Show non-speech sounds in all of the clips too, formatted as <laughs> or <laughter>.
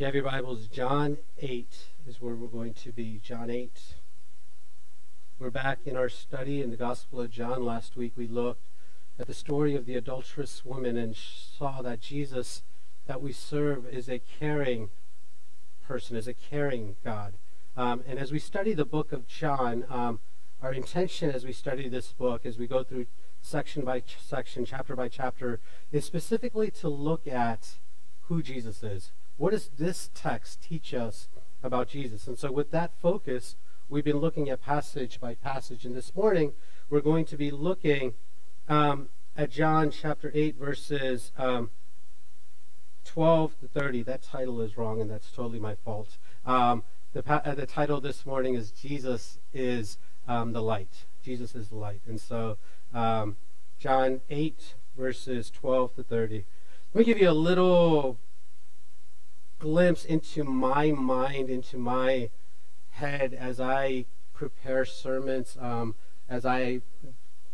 You have your Bibles, John 8 is where we're going to be. John 8. We're back in our study in the Gospel of John. Last week we looked at the story of the adulterous woman and saw that Jesus that we serve is a caring person, is a caring God. Um, and as we study the book of John, um, our intention as we study this book, as we go through section by ch- section, chapter by chapter, is specifically to look at who Jesus is. What does this text teach us about Jesus? And so, with that focus, we've been looking at passage by passage. And this morning, we're going to be looking um, at John chapter 8, verses um, 12 to 30. That title is wrong, and that's totally my fault. Um, the, uh, the title this morning is Jesus is um, the light. Jesus is the light. And so, um, John 8, verses 12 to 30. Let me give you a little glimpse into my mind, into my head as I prepare sermons, um, as I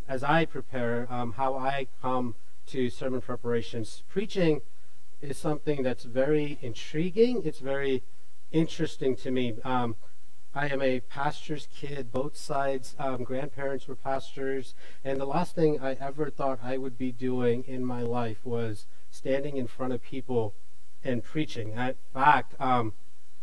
as I prepare, um, how I come to sermon preparations. Preaching is something that's very intriguing. It's very interesting to me. Um, I am a pastor's kid. Both sides, um, grandparents were pastors. And the last thing I ever thought I would be doing in my life was standing in front of people and preaching. In fact, um,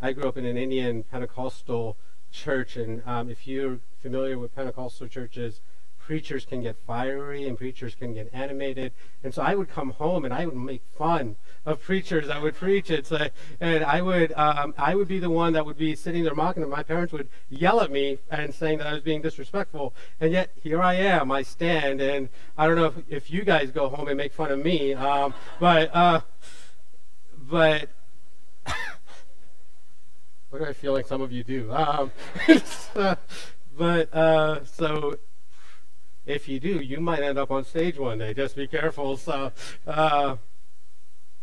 I grew up in an Indian Pentecostal church. And um, if you're familiar with Pentecostal churches, preachers can get fiery and preachers can get animated. And so I would come home and I would make fun of preachers that would preach. It's like, and I would, um, I would be the one that would be sitting there mocking them. My parents would yell at me and saying that I was being disrespectful. And yet here I am, I stand, and I don't know if, if you guys go home and make fun of me, um, but, uh, but. <laughs> what do I feel like some of you do? Um, <laughs> but uh, so if you do, you might end up on stage one day. Just be careful. So uh,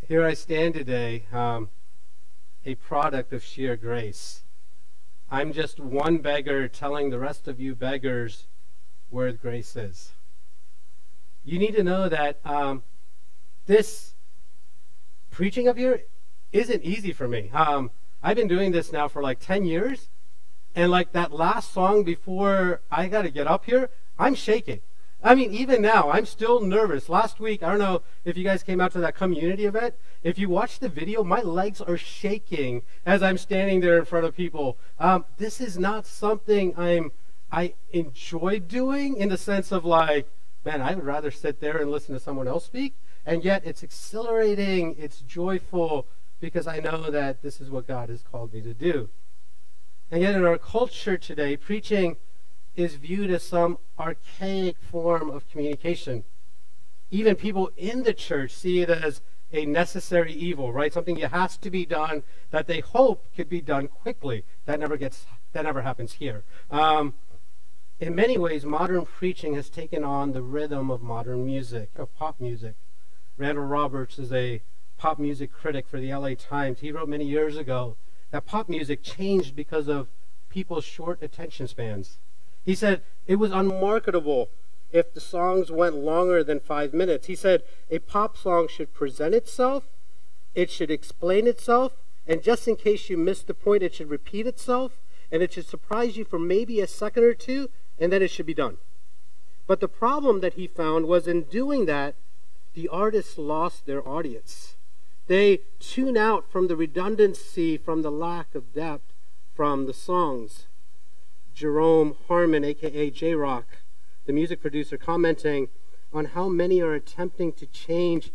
here I stand today, um, a product of sheer grace. I'm just one beggar telling the rest of you beggars where grace is. You need to know that um, this preaching up here isn't easy for me. Um, I've been doing this now for like 10 years. And like that last song before I got to get up here, I'm shaking. I mean, even now, I'm still nervous. Last week, I don't know if you guys came out to that community event. If you watch the video, my legs are shaking as I'm standing there in front of people. Um, this is not something I'm I enjoy doing in the sense of like, man, I would rather sit there and listen to someone else speak. And yet, it's exhilarating. It's joyful because I know that this is what God has called me to do. And yet, in our culture today, preaching is viewed as some archaic form of communication. Even people in the church see it as a necessary evil, right? Something that has to be done that they hope could be done quickly. That never gets that never happens here. Um, in many ways, modern preaching has taken on the rhythm of modern music, of pop music. Randall Roberts is a pop music critic for the LA Times. He wrote many years ago that pop music changed because of people's short attention spans. He said it was unmarketable if the songs went longer than five minutes. He said a pop song should present itself, it should explain itself, and just in case you missed the point, it should repeat itself, and it should surprise you for maybe a second or two, and then it should be done. But the problem that he found was in doing that, the artists lost their audience. They tune out from the redundancy, from the lack of depth from the songs. Jerome Harmon, aka J-Roc, the music producer, commenting on how many are attempting to change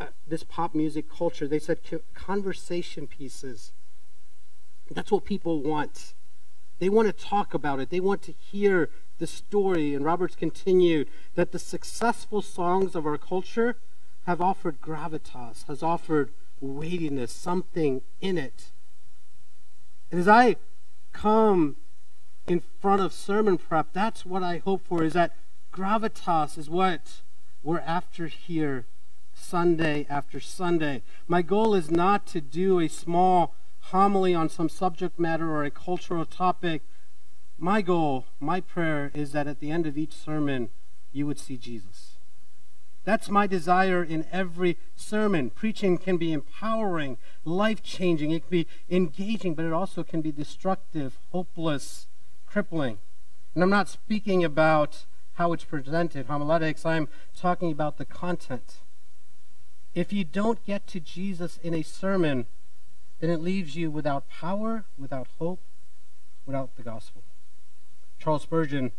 uh, this pop music culture. They said conversation pieces. That's what people want. They want to talk about it, they want to hear the story. And Roberts continued that the successful songs of our culture have offered gravitas, has offered weightiness, something in it. And as I come in front of sermon prep, that's what I hope for, is that gravitas is what we're after here Sunday after Sunday. My goal is not to do a small homily on some subject matter or a cultural topic. My goal, my prayer is that at the end of each sermon, you would see Jesus. That's my desire in every sermon. Preaching can be empowering, life changing, it can be engaging, but it also can be destructive, hopeless, crippling. And I'm not speaking about how it's presented, homiletics, I'm talking about the content. If you don't get to Jesus in a sermon, then it leaves you without power, without hope, without the gospel. Charles Spurgeon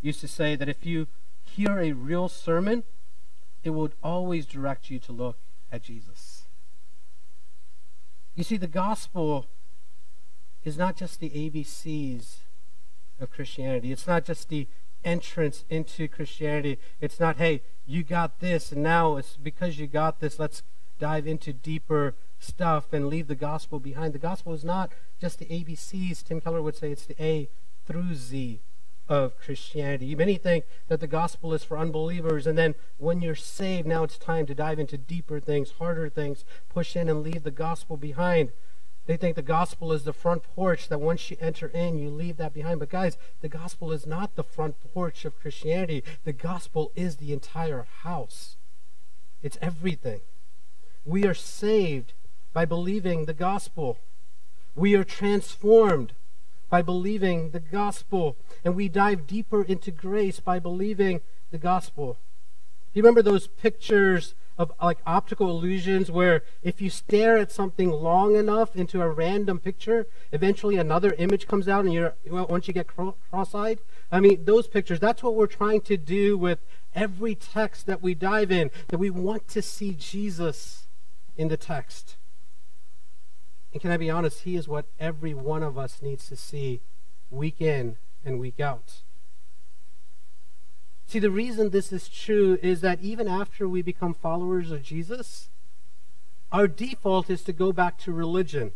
used to say that if you hear a real sermon, it would always direct you to look at Jesus. You see, the gospel is not just the ABCs of Christianity. It's not just the entrance into Christianity. It's not, hey, you got this, and now it's because you got this, let's dive into deeper stuff and leave the gospel behind. The gospel is not just the ABCs. Tim Keller would say it's the A through Z of Christianity. Many think that the gospel is for unbelievers, and then when you're saved, now it's time to dive into deeper things, harder things, push in and leave the gospel behind. They think the gospel is the front porch, that once you enter in, you leave that behind. But guys, the gospel is not the front porch of Christianity. The gospel is the entire house, it's everything. We are saved by believing the gospel. We are transformed by believing the gospel. And we dive deeper into grace by believing the gospel. Do You remember those pictures of like optical illusions where if you stare at something long enough into a random picture, eventually another image comes out and you're once you get cross-eyed? I mean, those pictures, that's what we're trying to do with every text that we dive in, that we want to see Jesus in the text. And can I be honest? He is what every one of us needs to see week in and week out. See, the reason this is true is that even after we become followers of Jesus, our default is to go back to religion.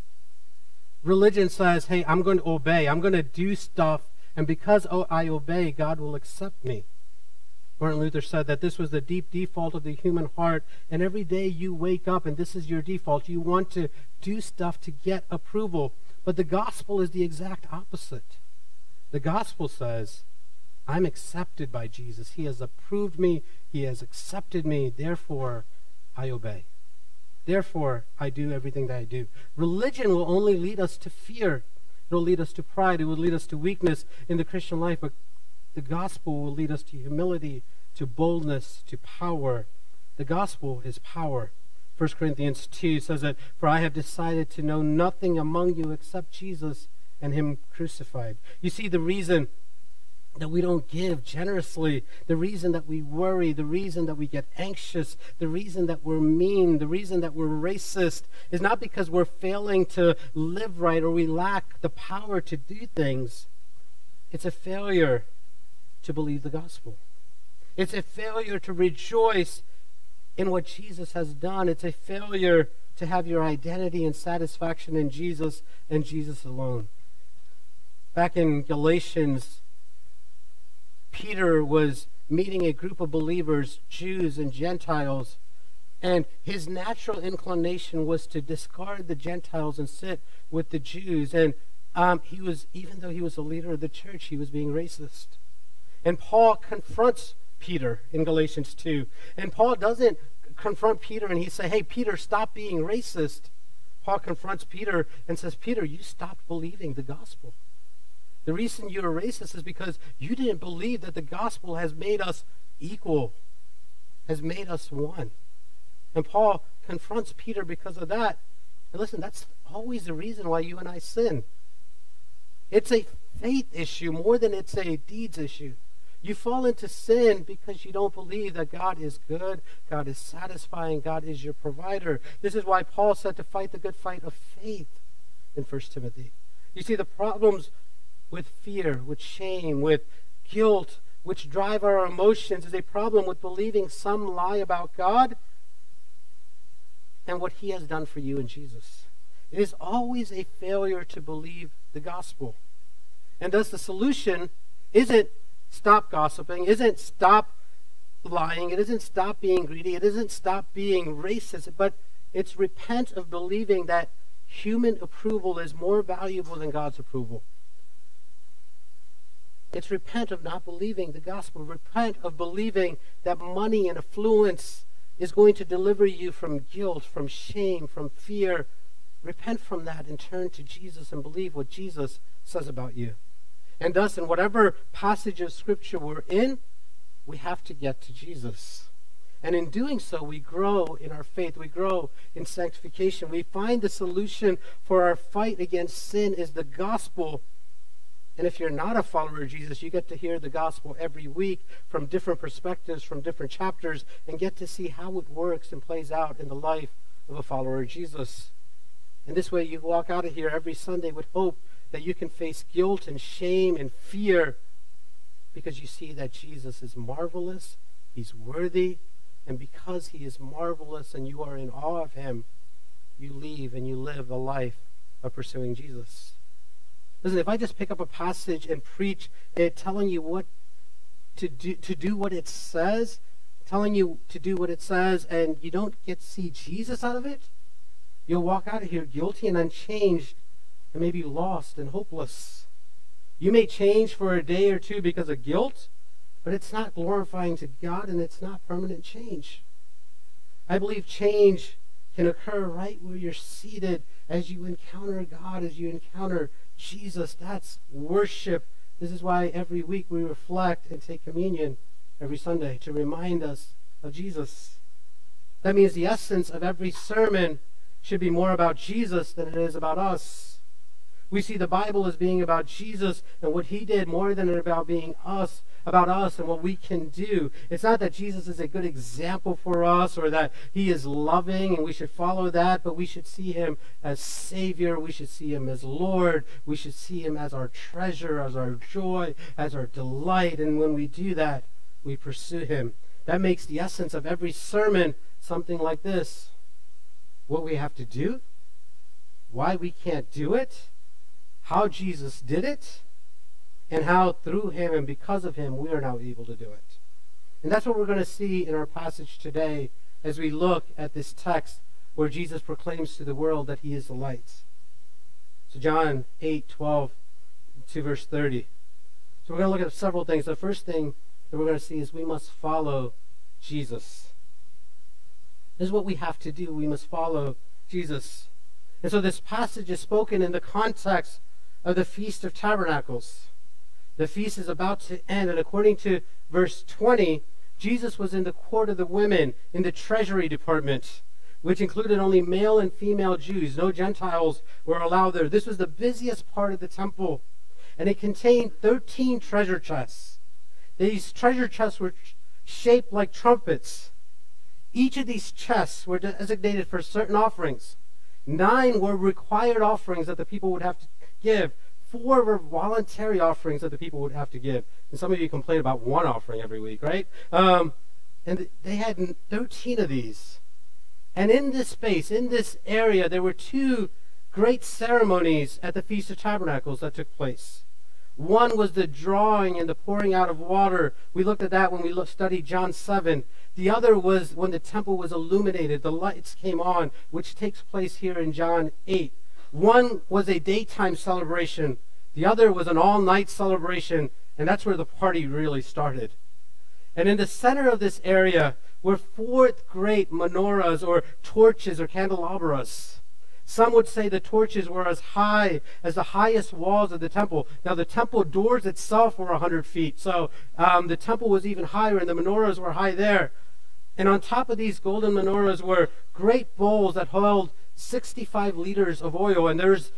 Religion says, hey, I'm going to obey, I'm going to do stuff, and because I obey, God will accept me. Martin Luther said that this was the deep default of the human heart, and every day you wake up and this is your default. You want to do stuff to get approval. But the gospel is the exact opposite. The gospel says, I'm accepted by Jesus. He has approved me, He has accepted me, therefore I obey. Therefore, I do everything that I do. Religion will only lead us to fear. It will lead us to pride. It will lead us to weakness in the Christian life. But the gospel will lead us to humility, to boldness, to power. The gospel is power. 1 Corinthians 2 says that, For I have decided to know nothing among you except Jesus and Him crucified. You see, the reason that we don't give generously, the reason that we worry, the reason that we get anxious, the reason that we're mean, the reason that we're racist is not because we're failing to live right or we lack the power to do things. It's a failure to believe the gospel. It's a failure to rejoice in what Jesus has done. It's a failure to have your identity and satisfaction in Jesus and Jesus alone. Back in Galatians, Peter was meeting a group of believers, Jews and Gentiles, and his natural inclination was to discard the Gentiles and sit with the Jews. And um, he was, even though he was a leader of the church, he was being racist. And Paul confronts Peter in Galatians 2. And Paul doesn't confront Peter and he say, hey, Peter, stop being racist. Paul confronts Peter and says, Peter, you stopped believing the gospel. The reason you're racist is because you didn't believe that the gospel has made us equal, has made us one. And Paul confronts Peter because of that. And listen, that's always the reason why you and I sin. It's a faith issue more than it's a deeds issue. You fall into sin because you don't believe that God is good, God is satisfying, God is your provider. This is why Paul said to fight the good fight of faith in 1 Timothy. You see, the problems with fear, with shame, with guilt, which drive our emotions, is a problem with believing some lie about God and what He has done for you in Jesus. It is always a failure to believe the gospel. And thus, the solution isn't stop gossiping, isn't stop lying, it isn't stop being greedy, it isn't stop being racist, but it's repent of believing that human approval is more valuable than God's approval. It's repent of not believing the gospel. Repent of believing that money and affluence is going to deliver you from guilt, from shame, from fear. Repent from that and turn to Jesus and believe what Jesus says about you. And thus, in whatever passage of Scripture we're in, we have to get to Jesus. And in doing so, we grow in our faith. We grow in sanctification. We find the solution for our fight against sin is the gospel and if you're not a follower of Jesus, you get to hear the gospel every week from different perspectives, from different chapters, and get to see how it works and plays out in the life of a follower of Jesus. And this way, you walk out of here every Sunday with hope that you can face guilt and shame and fear because you see that Jesus is marvelous, he's worthy, and because he is marvelous and you are in awe of him, you leave and you live a life of pursuing Jesus. Listen, if I just pick up a passage and preach it telling you what to do to do what it says, telling you to do what it says, and you don't get to see Jesus out of it, you'll walk out of here guilty and unchanged and maybe lost and hopeless. You may change for a day or two because of guilt, but it's not glorifying to God and it's not permanent change. I believe change can occur right where you're seated as you encounter God, as you encounter Jesus. That's worship. This is why every week we reflect and take communion every Sunday to remind us of Jesus. That means the essence of every sermon should be more about Jesus than it is about us. We see the Bible as being about Jesus and what he did more than about being us, about us and what we can do. It's not that Jesus is a good example for us or that he is loving and we should follow that, but we should see him as Savior. We should see him as Lord. We should see him as our treasure, as our joy, as our delight. And when we do that, we pursue him. That makes the essence of every sermon something like this what we have to do, why we can't do it how Jesus did it, and how through him and because of him we are now able to do it. And that's what we're going to see in our passage today as we look at this text where Jesus proclaims to the world that he is the light. So John 8, 12 to verse 30. So we're going to look at several things. The first thing that we're going to see is we must follow Jesus. This is what we have to do. We must follow Jesus. And so this passage is spoken in the context of the Feast of Tabernacles. The feast is about to end, and according to verse 20, Jesus was in the court of the women in the treasury department, which included only male and female Jews. No Gentiles were allowed there. This was the busiest part of the temple, and it contained 13 treasure chests. These treasure chests were shaped like trumpets. Each of these chests were designated for certain offerings. Nine were required offerings that the people would have to give. Four were voluntary offerings that the people would have to give. And some of you complain about one offering every week, right? Um, and they had 13 of these. And in this space, in this area, there were two great ceremonies at the Feast of Tabernacles that took place. One was the drawing and the pouring out of water. We looked at that when we studied John 7. The other was when the temple was illuminated, the lights came on, which takes place here in John 8. One was a daytime celebration, the other was an all night celebration, and that's where the party really started. And in the center of this area were four great menorahs or torches or candelabras. Some would say the torches were as high as the highest walls of the temple. Now, the temple doors itself were 100 feet, so um, the temple was even higher, and the menorahs were high there. And on top of these golden menorahs were great bowls that held 65 liters of oil. And there's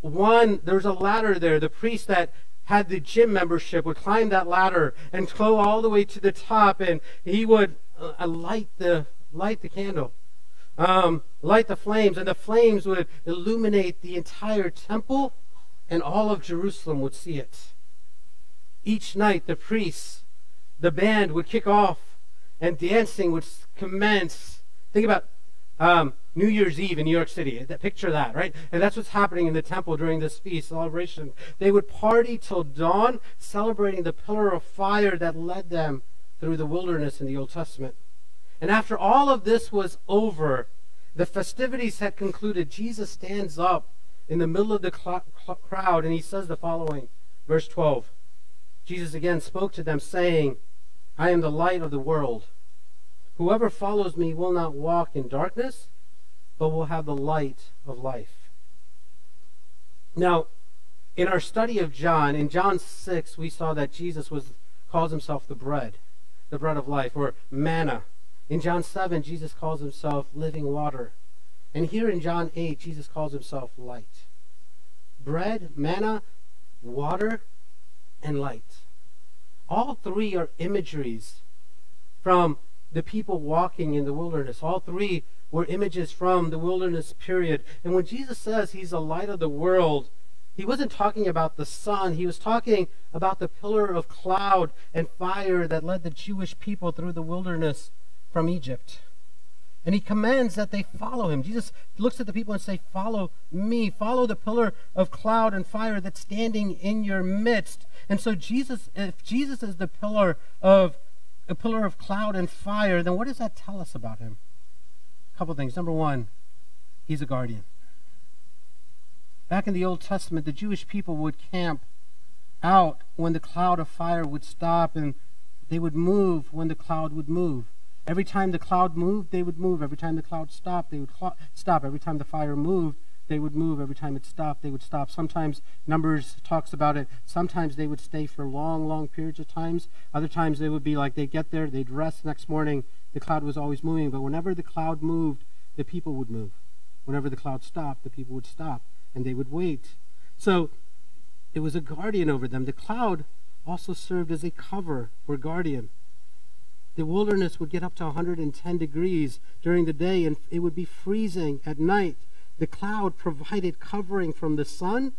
one, there's a ladder there. The priest that had the gym membership would climb that ladder and go all the way to the top, and he would uh, light the light the candle, um, light the flames, and the flames would illuminate the entire temple, and all of Jerusalem would see it. Each night, the priests, the band would kick off, and dancing would commence. Think about um, New Year's Eve in New York City. Picture that, right? And that's what's happening in the temple during this feast celebration. They would party till dawn, celebrating the pillar of fire that led them through the wilderness in the Old Testament. And after all of this was over, the festivities had concluded. Jesus stands up in the middle of the crowd and he says the following, verse 12 Jesus again spoke to them, saying, I am the light of the world. Whoever follows me will not walk in darkness, but will have the light of life. Now, in our study of John, in John 6, we saw that Jesus was calls himself the bread, the bread of life, or manna. In John 7, Jesus calls himself living water. And here in John 8, Jesus calls himself light. Bread, manna, water, and light. All three are imageries from the people walking in the wilderness. All three were images from the wilderness period. And when Jesus says he's the light of the world, he wasn't talking about the sun. He was talking about the pillar of cloud and fire that led the Jewish people through the wilderness from Egypt. And he commands that they follow him. Jesus looks at the people and says, Follow me. Follow the pillar of cloud and fire that's standing in your midst. And so Jesus, if Jesus is the pillar of a pillar of cloud and fire, then what does that tell us about him? Couple things. Number one, he's a guardian. Back in the Old Testament, the Jewish people would camp out when the cloud of fire would stop, and they would move when the cloud would move. Every time the cloud moved, they would move. Every time the cloud stopped, they would cl- stop. Every time the fire moved, they would move. Every time it stopped, they would stop. Sometimes Numbers talks about it. Sometimes they would stay for long, long periods of times. Other times they would be like they'd get there, they'd rest. Next morning, the cloud was always moving. But whenever the cloud moved, the people would move. Whenever the cloud stopped, the people would stop and they would wait. So it was a guardian over them. The cloud also served as a cover or guardian. The wilderness would get up to 110 degrees during the day and it would be freezing at night. The cloud provided covering from the sun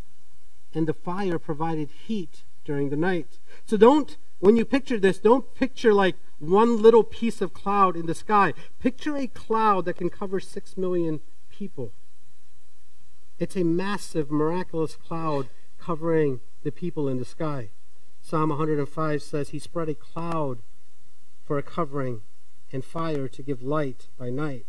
and the fire provided heat during the night. So don't, when you picture this, don't picture like one little piece of cloud in the sky. Picture a cloud that can cover six million people. It's a massive, miraculous cloud covering the people in the sky. Psalm 105 says, He spread a cloud for a covering and fire to give light by night.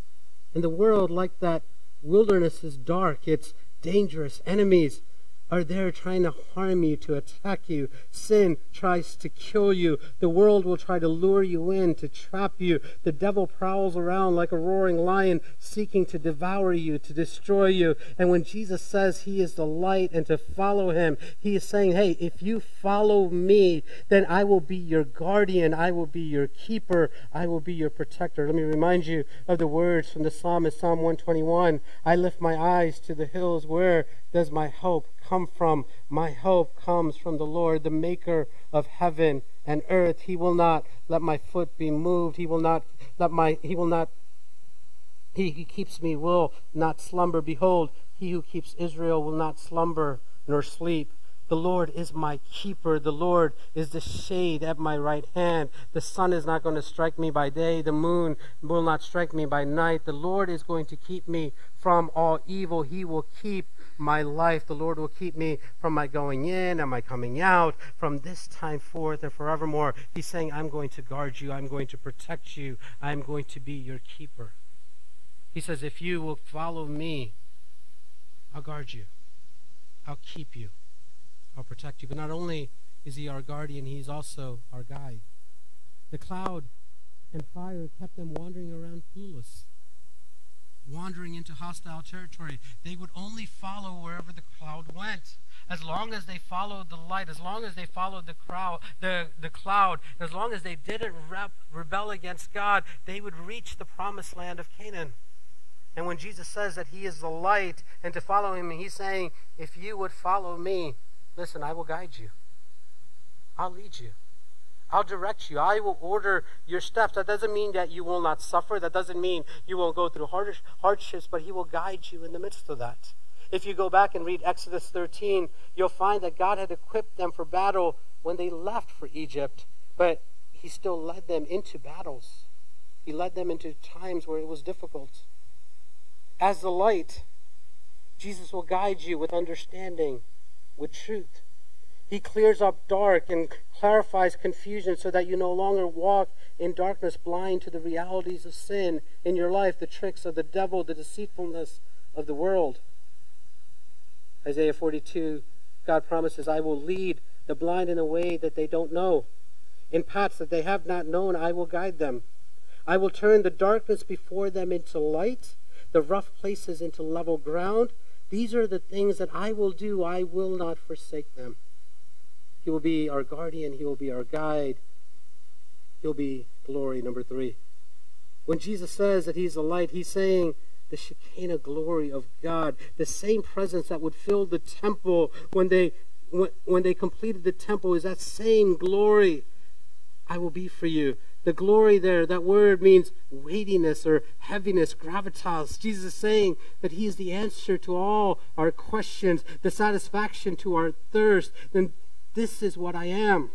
And the world, like that wilderness, is dark. It's dangerous. Enemies are there trying to harm you, to attack you. Sin tries to kill you. The world will try to lure you in, to trap you. The devil prowls around like a roaring lion, seeking to devour you, to destroy you. And when Jesus says he is the light and to follow him, he is saying, hey, if you follow me, then I will be your guardian. I will be your keeper. I will be your protector. Let me remind you of the words from the psalmist, Psalm 121. I lift my eyes to the hills. Where does my help come from? My help comes from the Lord, the maker of heaven and earth. He will not let my foot be moved. He will not let my he will not he who keeps me will not slumber. Behold, he who keeps Israel will not slumber nor sleep. The Lord is my keeper. The Lord is the shade at my right hand. The sun is not going to strike me by day. The moon will not strike me by night. The Lord is going to keep me from all evil. He will keep my life. The Lord will keep me from my going in and my coming out from this time forth and forevermore. He's saying, I'm going to guard you. I'm going to protect you. I'm going to be your keeper. He says, if you will follow me, I'll guard you. I'll keep you. I'll protect you. But not only is he our guardian, he's also our guide. The cloud and fire kept them wandering around clueless wandering into hostile territory. They would only follow wherever the cloud went. As long as they followed the light, as long as they followed the crowd, the, the cloud, as long as they didn't rep, rebel against God, they would reach the promised land of Canaan. And when Jesus says that he is the light and to follow him, he's saying, if you would follow me, listen, I will guide you. I'll lead you. I'll direct you. I will order your steps. That doesn't mean that you will not suffer. That doesn't mean you won't go through hardships, but He will guide you in the midst of that. If you go back and read Exodus 13, you'll find that God had equipped them for battle when they left for Egypt, but He still led them into battles. He led them into times where it was difficult. As the light, Jesus will guide you with understanding, with truth. He clears up dark and clarifies confusion so that you no longer walk in darkness blind to the realities of sin in your life, the tricks of the devil, the deceitfulness of the world. Isaiah 42, God promises, I will lead the blind in a way that they don't know. In paths that they have not known, I will guide them. I will turn the darkness before them into light, the rough places into level ground. These are the things that I will do. I will not forsake them. He will be our guardian. He will be our guide. He'll be glory, number three. When Jesus says that he's the light, he's saying the Shekinah glory of God, the same presence that would fill the temple when they when, when they completed the temple is that same glory I will be for you. The glory there, that word means weightiness or heaviness, gravitas. Jesus is saying that He is the answer to all our questions, the satisfaction to our thirst. Then this is what I am.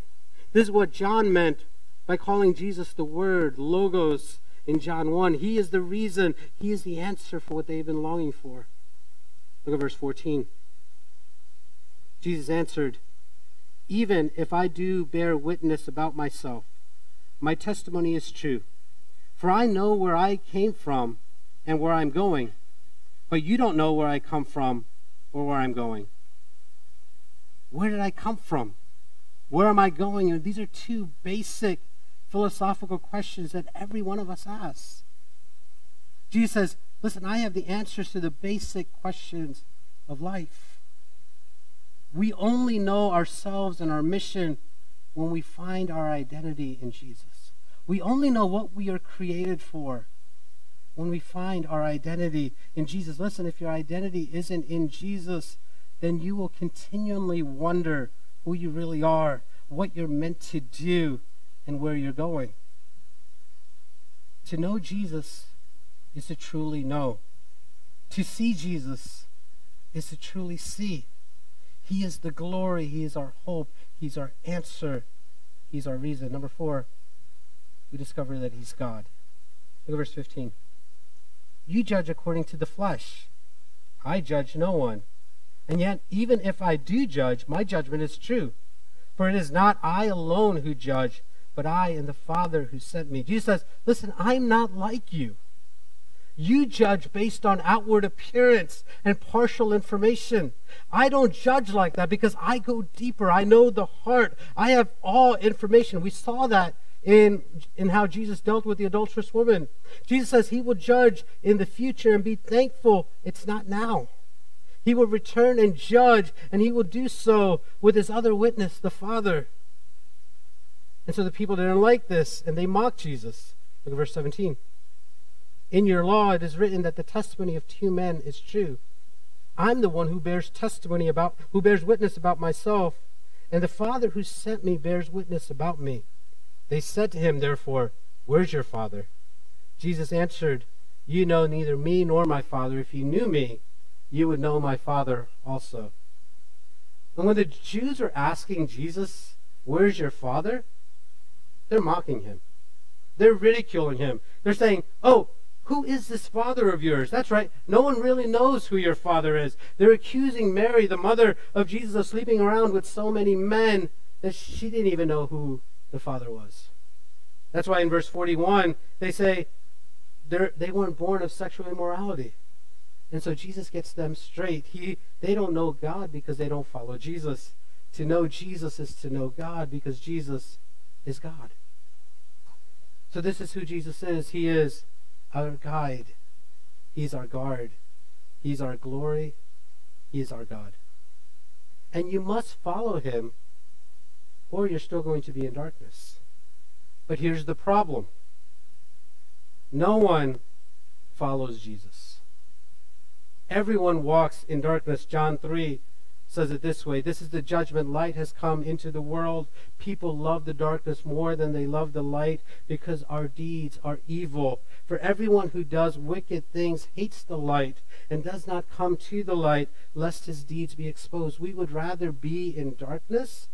This is what John meant by calling Jesus the Word, Logos, in John 1. He is the reason, He is the answer for what they've been longing for. Look at verse 14. Jesus answered, Even if I do bear witness about myself, my testimony is true. For I know where I came from and where I'm going, but you don't know where I come from or where I'm going. Where did I come from? Where am I going? And these are two basic philosophical questions that every one of us asks. Jesus says, Listen, I have the answers to the basic questions of life. We only know ourselves and our mission when we find our identity in Jesus. We only know what we are created for when we find our identity in Jesus. Listen, if your identity isn't in Jesus, then you will continually wonder who you really are, what you're meant to do, and where you're going. To know Jesus is to truly know. To see Jesus is to truly see. He is the glory. He is our hope. He's our answer. He's our reason. Number four, we discover that He's God. Look at verse 15. You judge according to the flesh. I judge no one. And yet, even if I do judge, my judgment is true. For it is not I alone who judge, but I and the Father who sent me. Jesus says, Listen, I'm not like you. You judge based on outward appearance and partial information. I don't judge like that because I go deeper. I know the heart. I have all information. We saw that in, in how Jesus dealt with the adulterous woman. Jesus says he will judge in the future and be thankful it's not now. He will return and judge, and he will do so with his other witness, the Father. And so the people didn't like this, and they mocked Jesus. Look at verse 17. In your law it is written that the testimony of two men is true. I'm the one who bears testimony about who bears witness about myself, and the Father who sent me bears witness about me. They said to him, therefore, Where's your Father? Jesus answered, You know neither me nor my Father. If you knew me, you would know my Father also. And when the Jews are asking Jesus, Where's your Father? They're mocking him. They're ridiculing him. They're saying, Oh, who is this father of yours? That's right. No one really knows who your father is. They're accusing Mary, the mother of Jesus, of sleeping around with so many men that she didn't even know who the father was. That's why in verse 41, they say they weren't born of sexual immorality. And so Jesus gets them straight. He, they don't know God because they don't follow Jesus. To know Jesus is to know God because Jesus is God. So this is who Jesus is. He is our guide. He's our guard. He's our glory. He's our God. And you must follow him, or you're still going to be in darkness. But here's the problem no one follows Jesus. Everyone walks in darkness. John 3 says it this way This is the judgment. Light has come into the world. People love the darkness more than they love the light because our deeds are evil. For everyone who does wicked things hates the light and does not come to the light, lest his deeds be exposed. We would rather be in darkness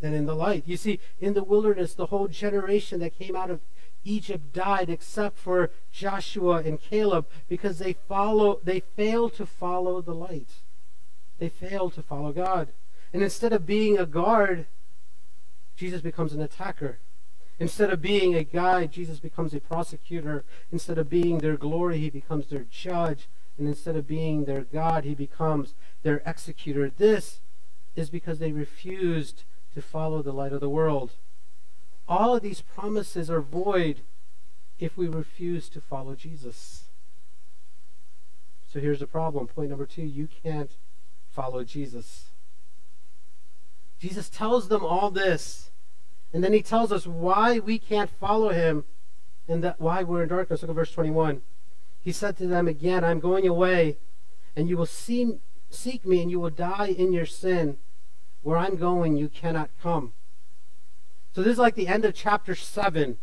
than in the light. You see, in the wilderness, the whole generation that came out of Egypt died except for Joshua and Caleb because they follow they failed to follow the light. They failed to follow God. And instead of being a guard, Jesus becomes an attacker. Instead of being a guide, Jesus becomes a prosecutor. Instead of being their glory, he becomes their judge. And instead of being their God, he becomes their executor. This is because they refused to follow the light of the world. All of these promises are void if we refuse to follow Jesus. So here's the problem. Point number two you can't follow Jesus. Jesus tells them all this, and then he tells us why we can't follow him and that why we're in darkness. Look at verse 21. He said to them again, I'm going away, and you will see, seek me, and you will die in your sin. Where I'm going, you cannot come. So this is like the end of chapter 7.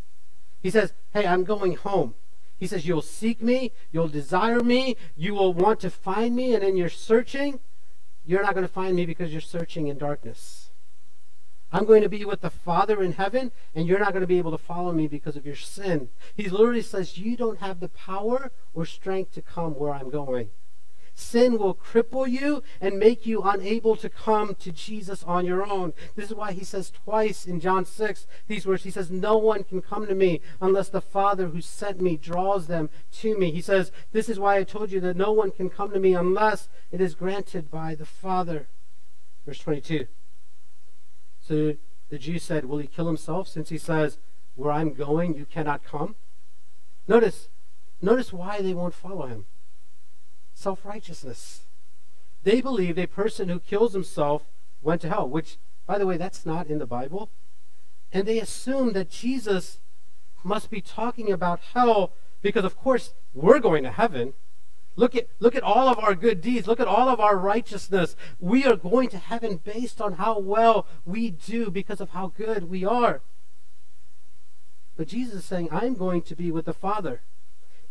He says, Hey, I'm going home. He says, You'll seek me, you'll desire me, you will want to find me, and in your searching, you're not going to find me because you're searching in darkness. I'm going to be with the Father in heaven, and you're not going to be able to follow me because of your sin. He literally says, You don't have the power or strength to come where I'm going. Sin will cripple you and make you unable to come to Jesus on your own. This is why he says twice in John 6 these words. He says, No one can come to me unless the Father who sent me draws them to me. He says, This is why I told you that no one can come to me unless it is granted by the Father. Verse 22. So the Jews said, Will he kill himself since he says, Where I'm going, you cannot come? Notice, notice why they won't follow him self righteousness. They believed a person who kills himself went to hell, which, by the way, that's not in the Bible. And they assumed that Jesus must be talking about hell because, of course, we're going to heaven. Look at, look at all of our good deeds. Look at all of our righteousness. We are going to heaven based on how well we do because of how good we are. But Jesus is saying, I'm going to be with the Father.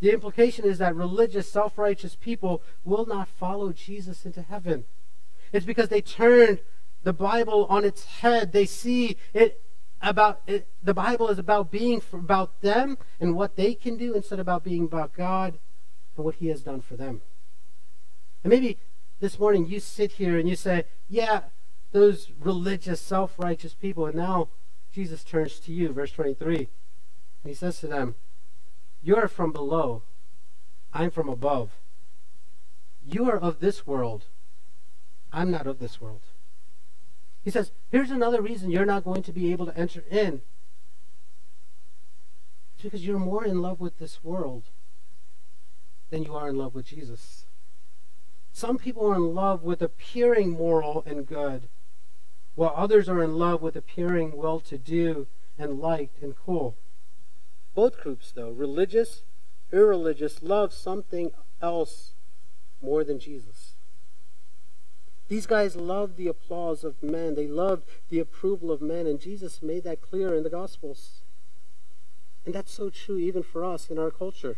The implication is that religious, self righteous people will not follow Jesus into heaven. It's because they turned the Bible on its head. They see it about it, the Bible is about being for, about them and what they can do instead of about being about God and what He has done for them. And maybe this morning you sit here and you say, "Yeah, those religious, self-righteous people." And now Jesus turns to you, verse 23, and He says to them, you're from below. I'm from above. You are of this world. I'm not of this world. He says, here's another reason you're not going to be able to enter in. It's because you're more in love with this world than you are in love with Jesus. Some people are in love with appearing moral and good, while others are in love with appearing well to do and liked and cool. Both groups, though, religious, irreligious, love something else more than Jesus. These guys loved the applause of men. They loved the approval of men, and Jesus made that clear in the Gospels. And that's so true even for us in our culture.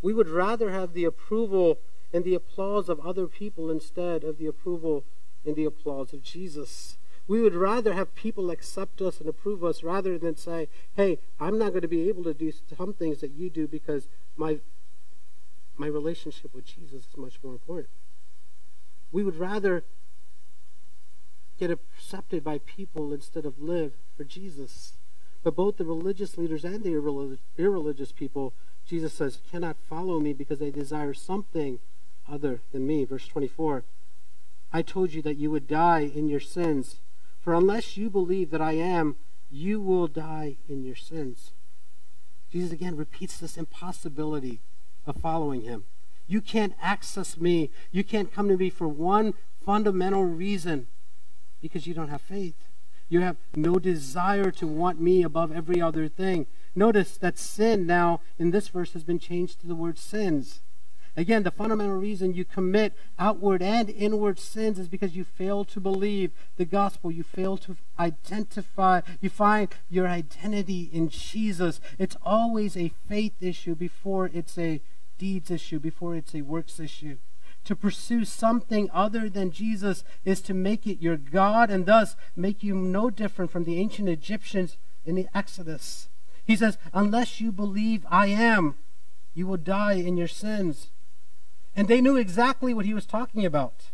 We would rather have the approval and the applause of other people instead of the approval and the applause of Jesus. We would rather have people accept us and approve us rather than say, hey, I'm not going to be able to do some things that you do because my, my relationship with Jesus is much more important. We would rather get accepted by people instead of live for Jesus. But both the religious leaders and the irreligious people, Jesus says, cannot follow me because they desire something other than me. Verse 24 I told you that you would die in your sins. For unless you believe that I am, you will die in your sins. Jesus again repeats this impossibility of following him. You can't access me. You can't come to me for one fundamental reason because you don't have faith. You have no desire to want me above every other thing. Notice that sin now in this verse has been changed to the word sins. Again, the fundamental reason you commit outward and inward sins is because you fail to believe the gospel. You fail to identify, you find your identity in Jesus. It's always a faith issue before it's a deeds issue, before it's a works issue. To pursue something other than Jesus is to make it your God and thus make you no different from the ancient Egyptians in the Exodus. He says, Unless you believe I am, you will die in your sins. And they knew exactly what he was talking about.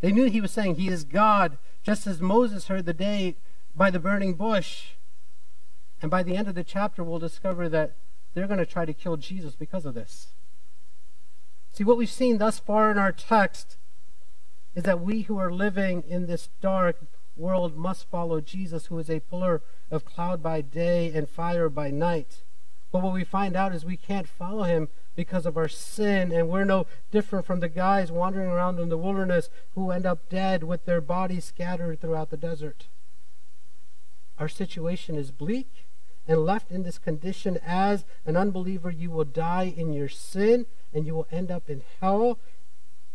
They knew he was saying he is God, just as Moses heard the day by the burning bush. And by the end of the chapter, we'll discover that they're going to try to kill Jesus because of this. See, what we've seen thus far in our text is that we who are living in this dark world must follow Jesus, who is a pillar of cloud by day and fire by night. But what we find out is we can't follow him because of our sin, and we're no different from the guys wandering around in the wilderness who end up dead with their bodies scattered throughout the desert. Our situation is bleak, and left in this condition as an unbeliever, you will die in your sin and you will end up in hell.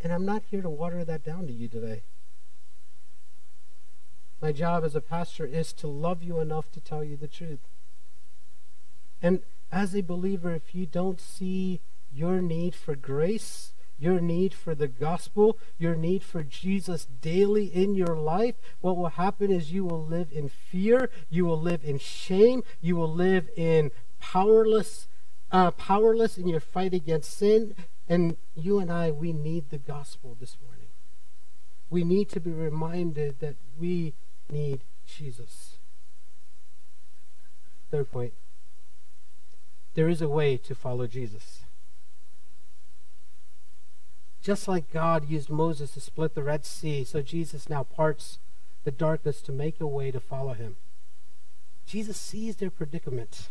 And I'm not here to water that down to you today. My job as a pastor is to love you enough to tell you the truth. And as a believer, if you don't see your need for grace, your need for the gospel, your need for Jesus daily in your life, what will happen is you will live in fear, you will live in shame, you will live in powerless, uh, powerless in your fight against sin. And you and I, we need the gospel this morning. We need to be reminded that we need Jesus. Third point there is a way to follow Jesus. Just like God used Moses to split the Red Sea, so Jesus now parts the darkness to make a way to follow him. Jesus sees their predicament,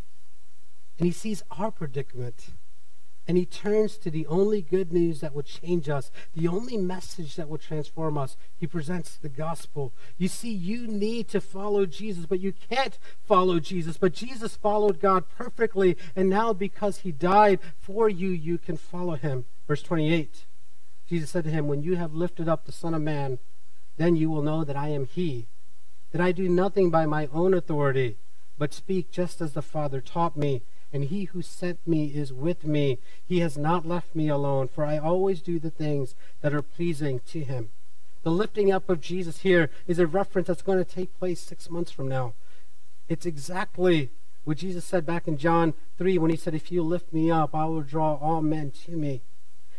and he sees our predicament. And he turns to the only good news that will change us, the only message that will transform us. He presents the gospel. You see, you need to follow Jesus, but you can't follow Jesus. But Jesus followed God perfectly, and now because he died for you, you can follow him. Verse 28 Jesus said to him, When you have lifted up the Son of Man, then you will know that I am he, that I do nothing by my own authority, but speak just as the Father taught me and he who sent me is with me. He has not left me alone, for I always do the things that are pleasing to him. The lifting up of Jesus here is a reference that's going to take place six months from now. It's exactly what Jesus said back in John 3 when he said, If you lift me up, I will draw all men to me.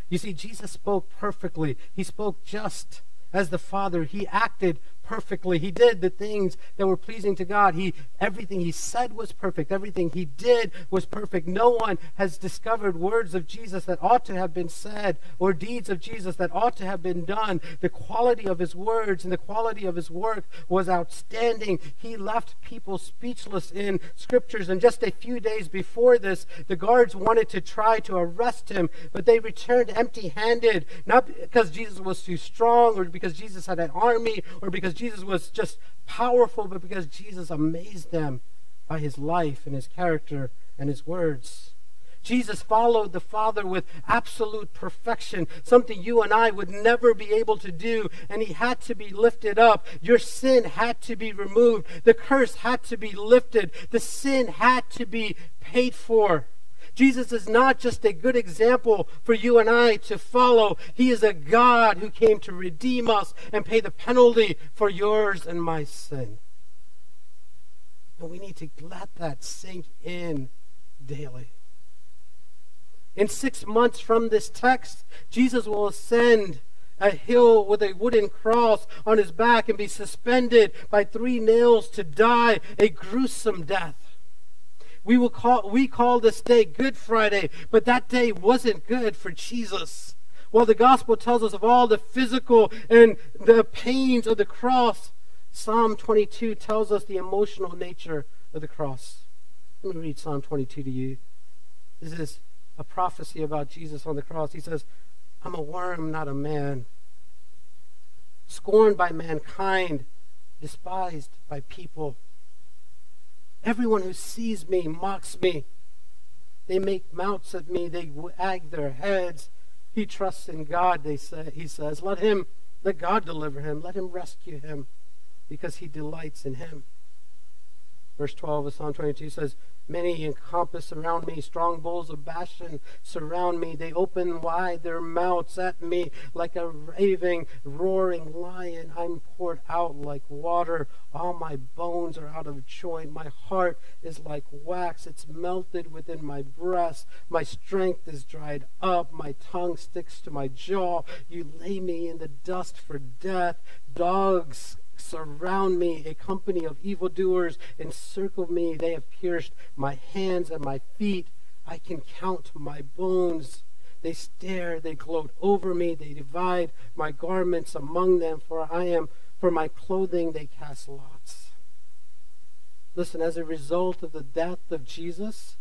You see, Jesus spoke perfectly, he spoke just as the Father. He acted perfectly. He did the things that were pleasing to God. He everything he said was perfect. Everything he did was perfect. No one has discovered words of Jesus that ought to have been said or deeds of Jesus that ought to have been done. The quality of his words and the quality of his work was outstanding. He left people speechless in scriptures and just a few days before this, the guards wanted to try to arrest him, but they returned empty-handed, not because Jesus was too strong or because Jesus had an army or because Jesus was just powerful, but because Jesus amazed them by his life and his character and his words. Jesus followed the Father with absolute perfection, something you and I would never be able to do, and he had to be lifted up. Your sin had to be removed. The curse had to be lifted. The sin had to be paid for. Jesus is not just a good example for you and I to follow. He is a God who came to redeem us and pay the penalty for yours and my sin. And we need to let that sink in daily. In six months from this text, Jesus will ascend a hill with a wooden cross on his back and be suspended by three nails to die a gruesome death. We will call we call this day Good Friday, but that day wasn't good for Jesus. While the gospel tells us of all the physical and the pains of the cross, Psalm 22 tells us the emotional nature of the cross. Let me read Psalm 22 to you. This is a prophecy about Jesus on the cross. He says, I'm a worm, not a man, scorned by mankind, despised by people. Everyone who sees me mocks me. They make mouths at me. They wag their heads. He trusts in God, they say, he says. Let him, let God deliver him. Let him rescue him because he delights in him. Verse 12 of Psalm 22 says, Many encompass around me, strong bulls of Bashan surround me. They open wide their mouths at me like a raving, roaring lion. I'm poured out like water. All my bones are out of joint. My heart is like wax. It's melted within my breast. My strength is dried up. My tongue sticks to my jaw. You lay me in the dust for death. Dogs surround me. A company of evildoers encircle me. They have pierced my hands and my feet. I can count my bones. They stare, they gloat over me, they divide my garments among them, for I am For my clothing they cast lots. Listen, as a result of the death of Jesus,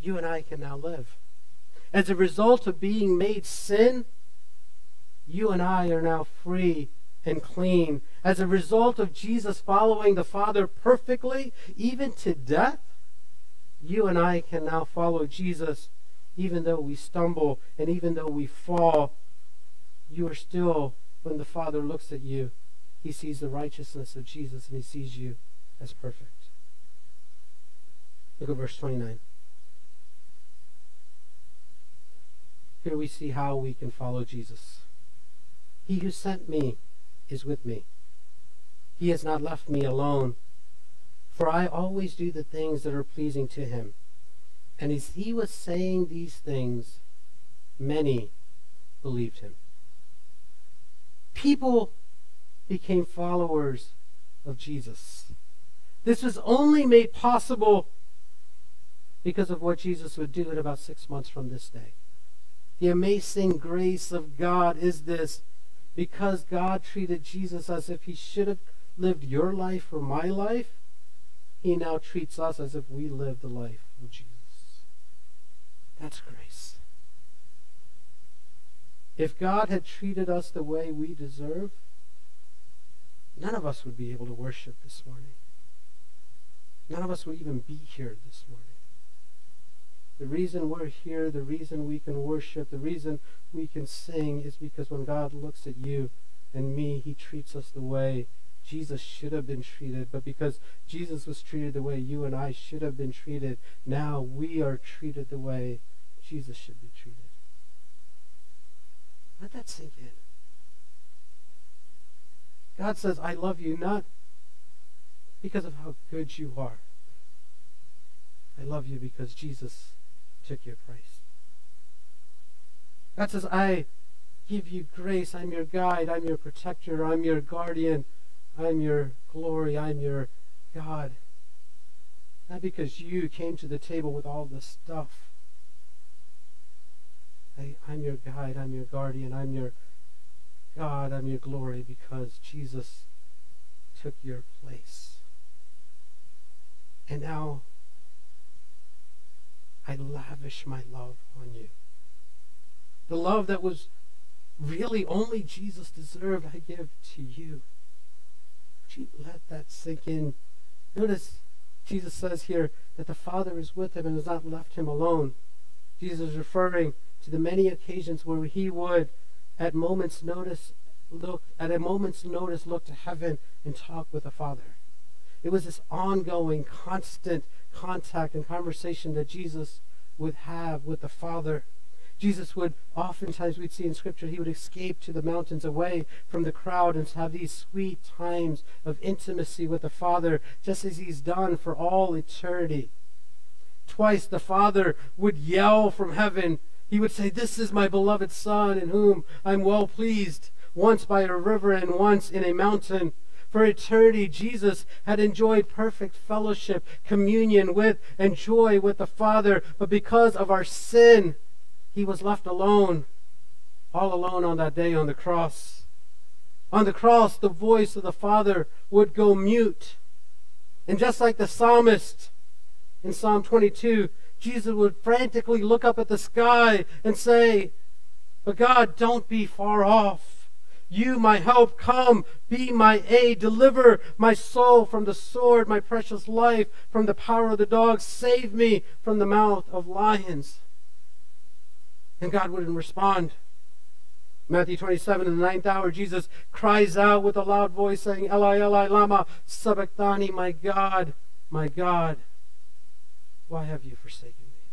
you and I can now live. As a result of being made sin, you and I are now free and clean. As a result of Jesus following the Father perfectly, even to death, you and I can now follow Jesus even though we stumble and even though we fall. You are still, when the Father looks at you, he sees the righteousness of Jesus and he sees you as perfect. Look at verse 29. Here we see how we can follow Jesus. He who sent me is with me. He has not left me alone, for I always do the things that are pleasing to him. And as he was saying these things, many believed him. People became followers of Jesus. This was only made possible because of what Jesus would do in about six months from this day. The amazing grace of God is this because God treated Jesus as if he should have lived your life or my life, he now treats us as if we lived the life of Jesus. That's grace. If God had treated us the way we deserve, none of us would be able to worship this morning. None of us would even be here this morning. The reason we're here, the reason we can worship, the reason we can sing is because when God looks at you and me, he treats us the way Jesus should have been treated. But because Jesus was treated the way you and I should have been treated, now we are treated the way Jesus should be treated. Let that sink in. God says, I love you not because of how good you are. I love you because Jesus took your place. God says, I give you grace. I'm your guide. I'm your protector. I'm your guardian. I'm your glory. I'm your God. Not because you came to the table with all the stuff. I, I'm your guide. I'm your guardian. I'm your God. I'm your glory because Jesus took your place. And now I lavish my love on you. The love that was really only Jesus deserved, I give to you. Would you let that sink in? Notice Jesus says here that the Father is with him and has not left him alone. Jesus is referring to the many occasions where he would, at moments notice, look at a moment's notice, look to heaven and talk with the Father. It was this ongoing, constant contact and conversation that Jesus would have with the Father. Jesus would oftentimes, we'd see in Scripture, he would escape to the mountains away from the crowd and have these sweet times of intimacy with the Father, just as he's done for all eternity. Twice the Father would yell from heaven. He would say, This is my beloved Son in whom I'm well pleased, once by a river and once in a mountain. For eternity, Jesus had enjoyed perfect fellowship, communion with, and joy with the Father. But because of our sin, he was left alone, all alone on that day on the cross. On the cross, the voice of the Father would go mute. And just like the psalmist in Psalm 22, Jesus would frantically look up at the sky and say, But God, don't be far off. You, my help, come, be my aid, deliver my soul from the sword, my precious life from the power of the dogs, save me from the mouth of lions. And God wouldn't respond. Matthew 27, in the ninth hour, Jesus cries out with a loud voice, saying, Eli, Eli, lama sabachthani, my God, my God, why have you forsaken me?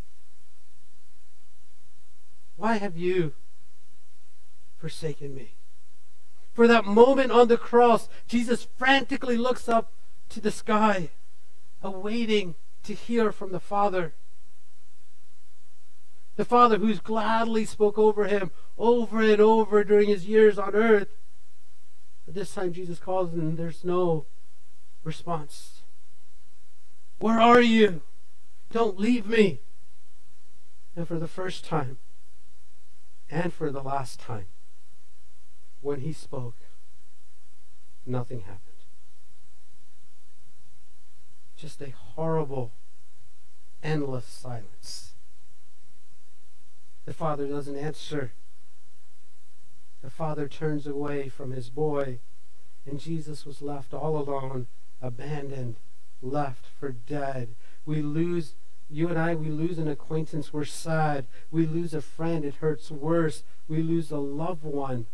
Why have you forsaken me? For that moment on the cross, Jesus frantically looks up to the sky, awaiting to hear from the Father. The Father who's gladly spoke over him over and over during his years on earth. But this time Jesus calls and there's no response. Where are you? Don't leave me. And for the first time, and for the last time, when he spoke, nothing happened. Just a horrible, endless silence. The father doesn't answer. The father turns away from his boy, and Jesus was left all alone, abandoned, left for dead. We lose, you and I, we lose an acquaintance, we're sad. We lose a friend, it hurts worse. We lose a loved one.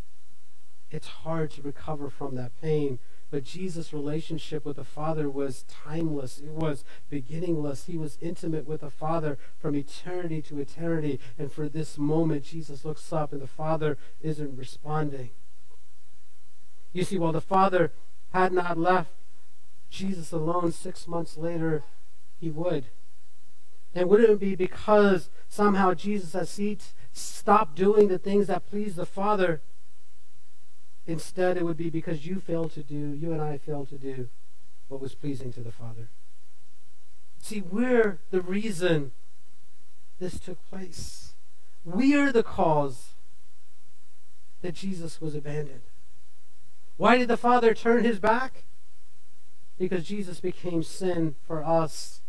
It's hard to recover from that pain. But Jesus' relationship with the Father was timeless. It was beginningless. He was intimate with the Father from eternity to eternity. And for this moment, Jesus looks up and the Father isn't responding. You see, while the Father had not left Jesus alone six months later, he would. And wouldn't it be because somehow Jesus has stopped doing the things that please the Father? Instead, it would be because you failed to do, you and I failed to do what was pleasing to the Father. See, we're the reason this took place. We are the cause that Jesus was abandoned. Why did the Father turn his back? Because Jesus became sin for us,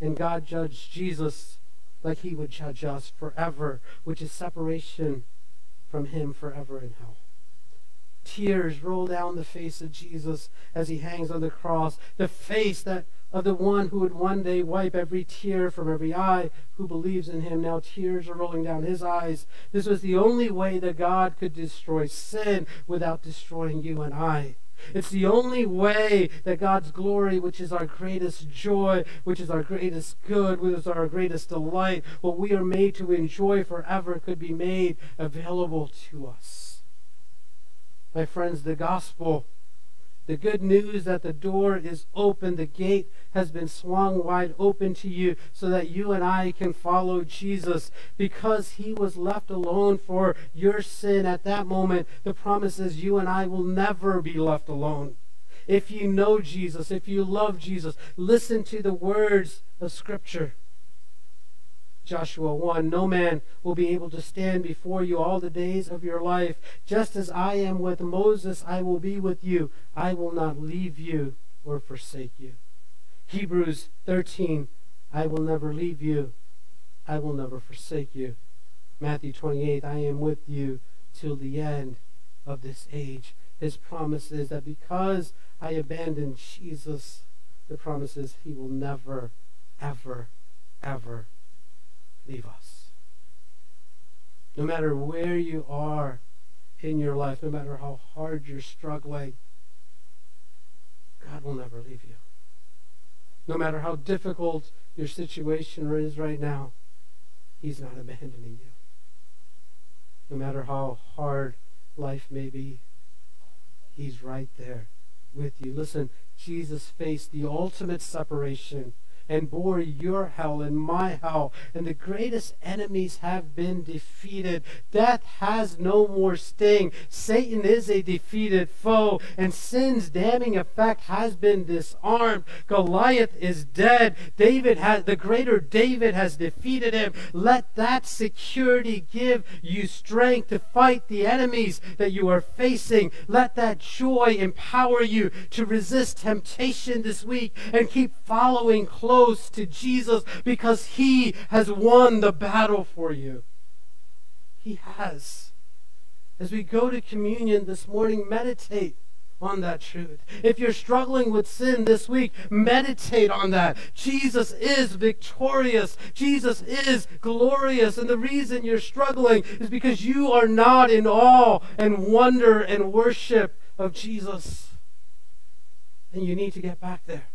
and God judged Jesus like he would judge us forever, which is separation from him forever in hell. Tears roll down the face of Jesus as he hangs on the cross, the face that of the one who would one day wipe every tear from every eye who believes in him. Now tears are rolling down his eyes. This was the only way that God could destroy sin without destroying you and I. It's the only way that God's glory, which is our greatest joy, which is our greatest good, which is our greatest delight, what we are made to enjoy forever, could be made available to us. My friends, the gospel, the good news that the door is open, the gate has been swung wide open to you so that you and I can follow Jesus because he was left alone for your sin at that moment. The promise is you and I will never be left alone. If you know Jesus, if you love Jesus, listen to the words of Scripture. Joshua 1 No man will be able to stand before you all the days of your life. Just as I am with Moses, I will be with you. I will not leave you or forsake you. Hebrews 13 I will never leave you. I will never forsake you. Matthew 28 I am with you till the end of this age. His promise is that because I abandon Jesus, the promise is he will never, ever, ever leave us. No matter where you are in your life, no matter how hard you're struggling, God will never leave you. No matter how difficult your situation is right now, He's not abandoning you. No matter how hard life may be, He's right there with you. Listen, Jesus faced the ultimate separation and bore your hell and my hell. And the greatest enemies have been defeated. Death has no more sting. Satan is a defeated foe, and sin's damning effect has been disarmed. Goliath is dead. David has the greater David has defeated him. Let that security give you strength to fight the enemies that you are facing. Let that joy empower you to resist temptation this week and keep following close close to Jesus because he has won the battle for you. He has. As we go to communion this morning, meditate on that truth. If you're struggling with sin this week, meditate on that. Jesus is victorious. Jesus is glorious. And the reason you're struggling is because you are not in awe and wonder and worship of Jesus. And you need to get back there.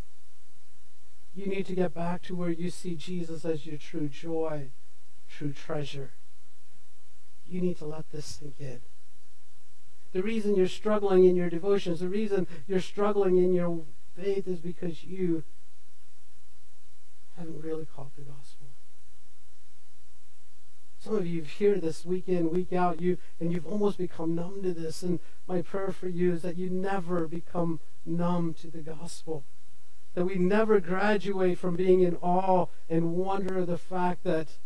You need to get back to where you see Jesus as your true joy, true treasure. You need to let this sink in. The reason you're struggling in your devotions, the reason you're struggling in your faith is because you haven't really caught the gospel. Some of you hear this week in, week out, you and you've almost become numb to this. And my prayer for you is that you never become numb to the gospel that we never graduate from being in awe and wonder of the fact that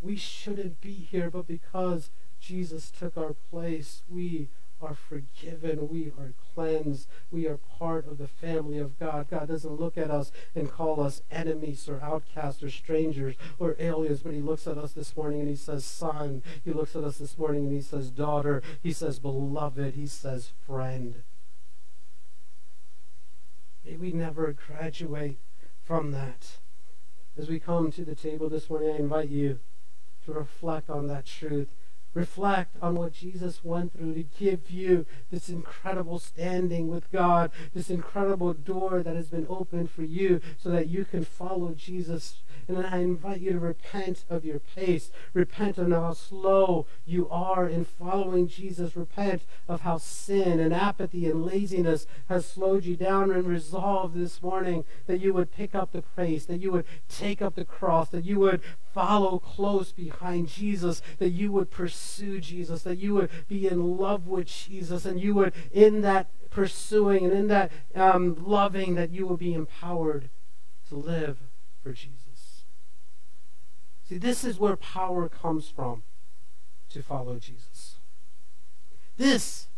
we shouldn't be here, but because Jesus took our place, we are forgiven. We are cleansed. We are part of the family of God. God doesn't look at us and call us enemies or outcasts or strangers or aliens, but He looks at us this morning and He says, Son. He looks at us this morning and He says, Daughter. He says, Beloved. He says, Friend. May we never graduate from that. As we come to the table this morning, I invite you to reflect on that truth Reflect on what Jesus went through to give you this incredible standing with God, this incredible door that has been opened for you so that you can follow Jesus. And I invite you to repent of your pace. Repent of how slow you are in following Jesus. Repent of how sin and apathy and laziness has slowed you down and resolve this morning that you would pick up the pace, that you would take up the cross, that you would follow close behind Jesus, that you would pursue Jesus, that you would be in love with Jesus, and you would, in that pursuing and in that um, loving, that you will be empowered to live for Jesus. See, this is where power comes from to follow Jesus. This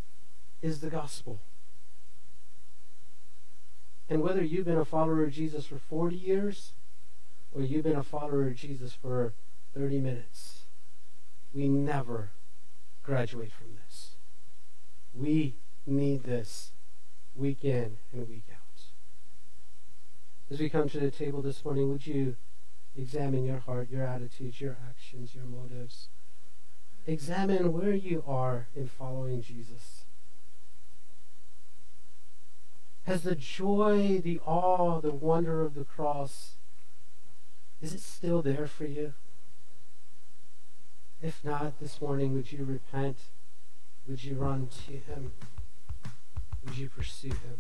is the gospel. And whether you've been a follower of Jesus for 40 years, or you've been a follower of Jesus for 30 minutes, we never graduate from this. We need this week in and week out. As we come to the table this morning, would you examine your heart, your attitudes, your actions, your motives? Examine where you are in following Jesus. Has the joy, the awe, the wonder of the cross is it still there for you? If not, this morning, would you repent? Would you run to Him? Would you pursue Him?